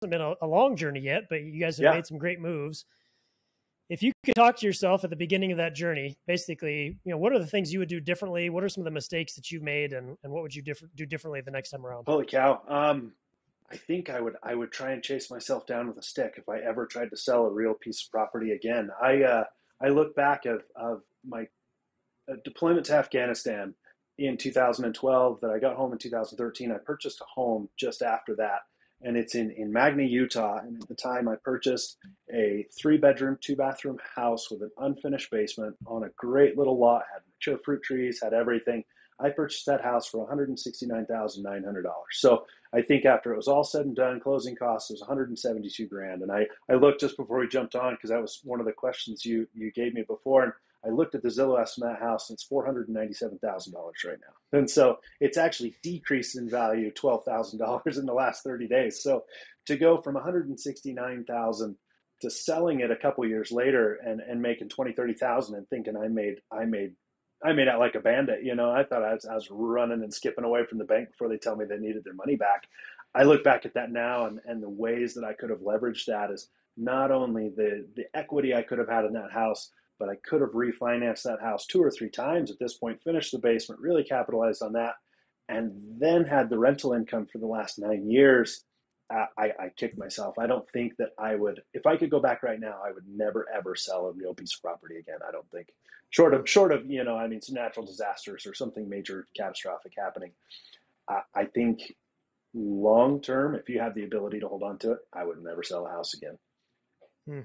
been a, a long journey yet, but you guys have yeah. made some great moves. If you could talk to yourself at the beginning of that journey, basically, you know, what are the things you would do differently? What are some of the mistakes that you've made, and, and what would you diff- do differently the next time around? Holy cow! Um, I think I would I would try and chase myself down with a stick if I ever tried to sell a real piece of property again. I uh, I look back of of my uh, deployment to Afghanistan in 2012 that I got home in 2013. I purchased a home just after that and it's in, in Magna, Utah. And at the time, I purchased a three bedroom, two bathroom house with an unfinished basement on a great little lot, had mature fruit trees, had everything. I purchased that house for $169,900. So I think after it was all said and done, closing costs was 172 grand. And I, I looked just before we jumped on because that was one of the questions you, you gave me before. And I looked at the Zillow estimate house and it's $497,000 right now. And so it's actually decreased in value $12,000 in the last 30 days. So to go from 169,000 to selling it a couple years later and, and making 20, 30,000 and thinking I made, I made, I made out like a bandit. You know, I thought I was, I was running and skipping away from the bank before they tell me they needed their money back. I look back at that now and, and the ways that I could have leveraged that is not only the, the equity I could have had in that house, but I could have refinanced that house two or three times at this point, finished the basement, really capitalized on that, and then had the rental income for the last nine years. I, I kicked myself. I don't think that I would, if I could go back right now, I would never ever sell a real piece of property again. I don't think, short of short of you know, I mean, some natural disasters or something major catastrophic happening. I, I think long term, if you have the ability to hold on to it, I would never sell a house again. Hmm.